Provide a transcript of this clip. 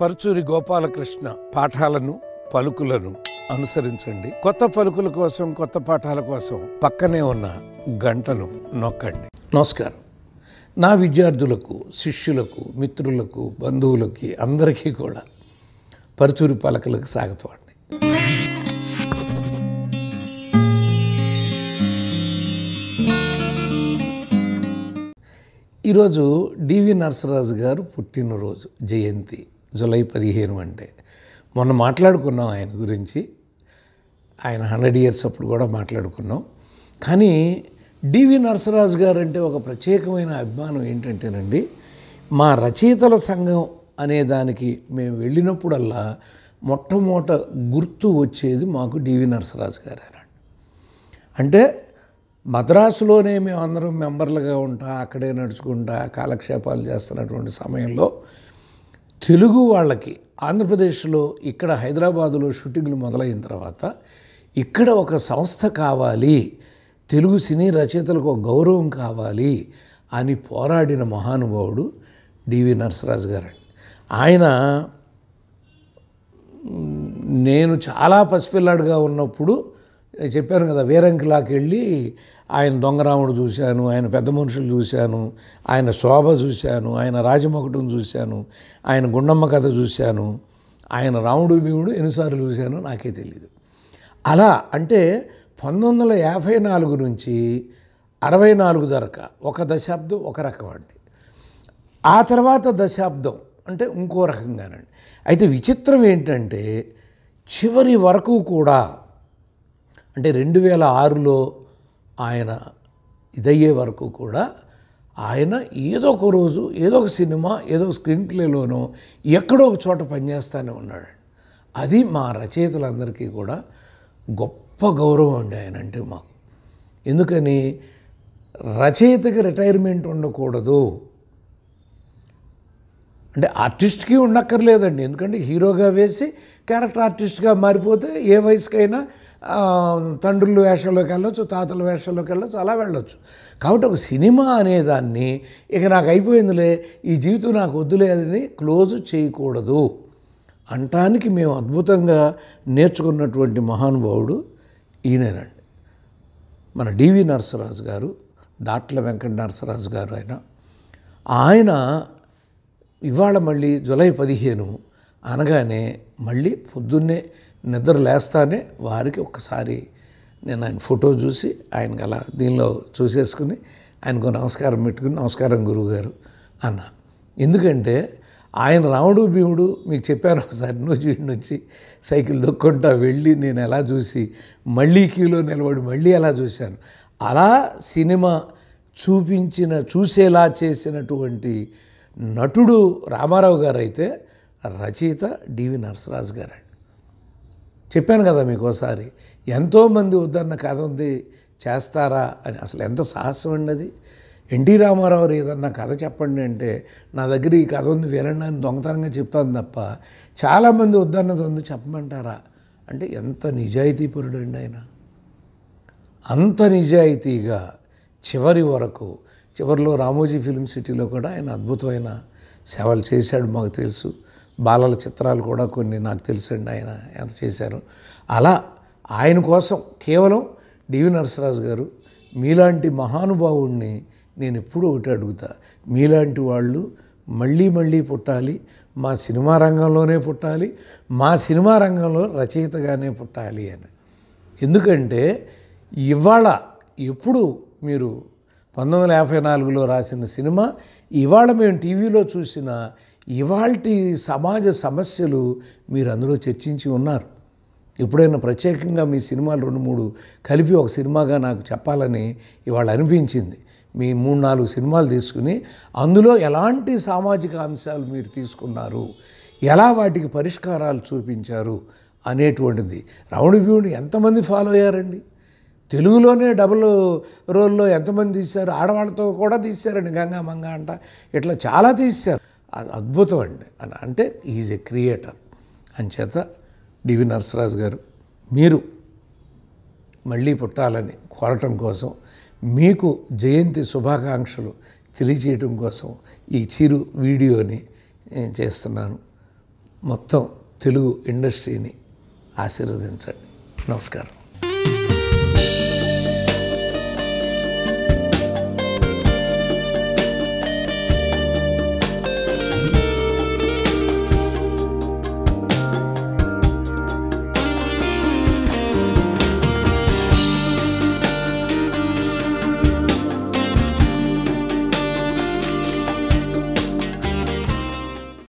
పరుచూరి గోపాలకృష్ణ పాఠాలను పలుకులను అనుసరించండి. కొత్త పలుకుల కోసం కొత్త పాఠాల కోసం పక్కనే ఉన్న గంటను నొక్కండి. నమస్కారం. నా విద్యార్థులకు శిష్యులకు మిత్రులకు బంధువులకి అందరికీ కూడా పరుచూరి పలకలకు స్వాగతం అండి. ఈరోజు డివి నరసరాజు గారు పుట్టినరోజు జయంతి. జూలై పదిహేను అంటే. మొన్న మాట్లాడుకున్నాం ఆయన గురించి. ఆయన హండ్రెడ్ ఇయర్స్ అప్పుడు కూడా మాట్లాడుకున్నాం. కానీ డివి నరసరాజు గారు అంటే ఒక ప్రత్యేకమైన అభిమానం ఏంటంటేనండి మా రచయితల సంఘం అనే దానికి మేము వెళ్ళినప్పుడల్లా మొట్టమొదట గుర్తు వచ్చేది మాకు డివి నరసరాజు గారేనండి అంటే మద్రాసులోనే మేము అందరం మెంబర్లుగా ఉంటా అక్కడే నడుచుకుంటా కాలక్షేపాలు చేస్తున్నటువంటి సమయంలో తెలుగు వాళ్ళకి ఆంధ్రప్రదేశ్లో ఇక్కడ హైదరాబాదులో షూటింగ్లు మొదలైన తర్వాత ఇక్కడ ఒక సంస్థ కావాలి తెలుగు సినీ రచయితలకు ఒక గౌరవం కావాలి అని పోరాడిన మహానుభావుడు డివి నరసరాజు గారండి ఆయన నేను చాలా పసిపిల్లాడుగా ఉన్నప్పుడు చెప్పాను కదా వీరంకిలాకి వెళ్ళి ఆయన దొంగరాముడు చూశాను ఆయన పెద్ద మనుషులు చూశాను ఆయన శోభ చూశాను ఆయన రాజమొకటం చూశాను ఆయన గుండమ్మ కథ చూశాను ఆయన రాముడు భీముడు ఎన్నిసార్లు చూశాను నాకే తెలియదు అలా అంటే పంతొమ్మిది వందల యాభై నాలుగు నుంచి అరవై నాలుగు దాకా ఒక దశాబ్దం ఒక రకం అండి. ఆ తర్వాత దశాబ్దం అంటే ఇంకో రకంగానండి. అయితే విచిత్రం ఏంటంటే చివరి వరకు కూడా అంటే రెండు వేల ఆరులో ఆయన ఇదయ్యే వరకు కూడా ఆయన ఏదో ఒక రోజు ఏదో ఒక సినిమా ఏదో ఒక స్క్రీన్ ప్లేలోనో ఎక్కడో ఒక చోట పనిచేస్తూనే ఉన్నాడు. అది మా రచయితలందరికీ కూడా గొప్ప గౌరవం అండి ఆయన అంటే మాకు. ఎందుకని? రచయితకి రిటైర్మెంట్ ఉండకూడదు. అంటే ఆర్టిస్ట్కి ఉండక్కర్లేదండి. ఎందుకంటే హీరోగా వేసి క్యారెక్టర్ ఆర్టిస్ట్గా మారిపోతే ఏ వయసుకైనా తండ్రుల వేషంలోకి వెళ్ళొచ్చు తాతల వేషంలోకి వెళ్ళొచ్చు అలా వెళ్ళొచ్చు. కాబట్టి ఒక సినిమా అనేదాన్ని ఇక నాకు అయిపోయిందిలే ఈ జీవితం నాకు వద్దులేదని క్లోజ్ చేయకూడదు. అంటానికి మేము అద్భుతంగా నేర్చుకున్నటువంటి మహానుభావుడు ఈయనేనండి. మన డివి నరసరాజు గారు దాట్ల వెంకట నరసరాజు గారు ఆయన. ఆయన ఇవాళ మళ్ళీ జూలై పదిహేను అనగానే మళ్ళీ పొద్దున్నే నిద్ర లేస్తానే వారికి ఒక్కసారి నేను ఆయన ఫోటో చూసి ఆయనకి అలా దీనిలో చూసేసుకుని ఆయనకు నమస్కారం పెట్టుకుని నమస్కారం గురువుగారు అన్న. ఎందుకంటే ఆయన రాముడు భీముడు మీకు చెప్పాను ఒకసారి నూజివీడి నుంచి సైకిల్ దొక్కుంటా వెళ్ళి నేను ఎలా చూసి మళ్ళీ క్యూలో నిలబడి మళ్ళీ ఎలా చూశాను అలా సినిమా చూపించిన చూసేలా చేసినటువంటి నటుడు రామారావు గారు అయితే రచయిత డివి నరసరాజు గారండి. చెప్పాను కదా మీకు ఒకసారి ఎంతోమంది వద్దన్న కథ ఉంది చేస్తారా అని. అసలు ఎంత సాహసం అండి అది? ఎన్టీ రామారావు ఏదన్నా కథ చెప్పండి అంటే నా దగ్గర ఈ కథ ఉంది వినండి అని దొంగతనంగా చెప్తాను తప్ప చాలామంది వద్దన్నది ఉంది చెప్పమంటారా? అంటే ఎంత నిజాయితీపరుడు అండి ఆయన. అంత నిజాయితీగా చివరి వరకు చివరిలో రామోజీ ఫిలిం సిటీలో కూడా ఆయన అద్భుతమైన సేవలు చేశాడు మాకు తెలుసు. బాలల చిత్రాలు కూడా కొన్ని నాకు తెలుసండి ఆయన ఎంత చేశారు. అలా ఆయన కోసం కేవలం డివి నరసరాజు గారు మీలాంటి మహానుభావుణ్ణి నేను ఎప్పుడూ ఒకటి అడుగుతా. మీలాంటి వాళ్ళు మళ్ళీ మళ్ళీ పుట్టాలి మా సినిమా రంగంలోనే పుట్టాలి మా సినిమా రంగంలో రచయితగానే పుట్టాలి అని. ఎందుకంటే ఇవాళ ఎప్పుడు మీరు పంతొమ్మిది వందల యాభై నాలుగులో రాసిన సినిమా ఇవాళ మేము టీవీలో చూసిన ఇవాల్టి సమాజ సమస్యలు మీరు అందులో చర్చించి ఉన్నారు. ఎప్పుడైనా ప్రత్యేకంగా మీ సినిమాలు రెండు మూడు కలిపి ఒక సినిమాగా నాకు చెప్పాలని ఇవాళ అనిపించింది. మీ మూడు నాలుగు సినిమాలు తీసుకుని అందులో ఎలాంటి సామాజిక అంశాలు మీరు తీసుకున్నారు? ఎలా వాటికి పరిష్కారాలు చూపించారు? అనేటువంటిది. రావణ భీముడు ఎంతమంది ఫాలో అయ్యారండి? తెలుగులోనే డబుల్ రోల్లో ఎంతమంది తీశారు? ఆడవాళ్ళతో కూడా తీశారండి. గంగా మంగ అంట. ఇట్లా చాలా తీశారు. అది అద్భుతం అండి. అని అంటే ఈజ్ ఎ క్రియేటర్. అంచేత డివి నరసరాజు గారు మీరు మళ్ళీ పుట్టాలని కోరటం కోసం మీకు జయంతి శుభాకాంక్షలు తెలియచేయటం కోసం ఈ చిరు వీడియోని నేను చేస్తున్నాను. మొత్తం తెలుగు ఇండస్ట్రీని ఆశీర్వదించండి. నమస్కారం.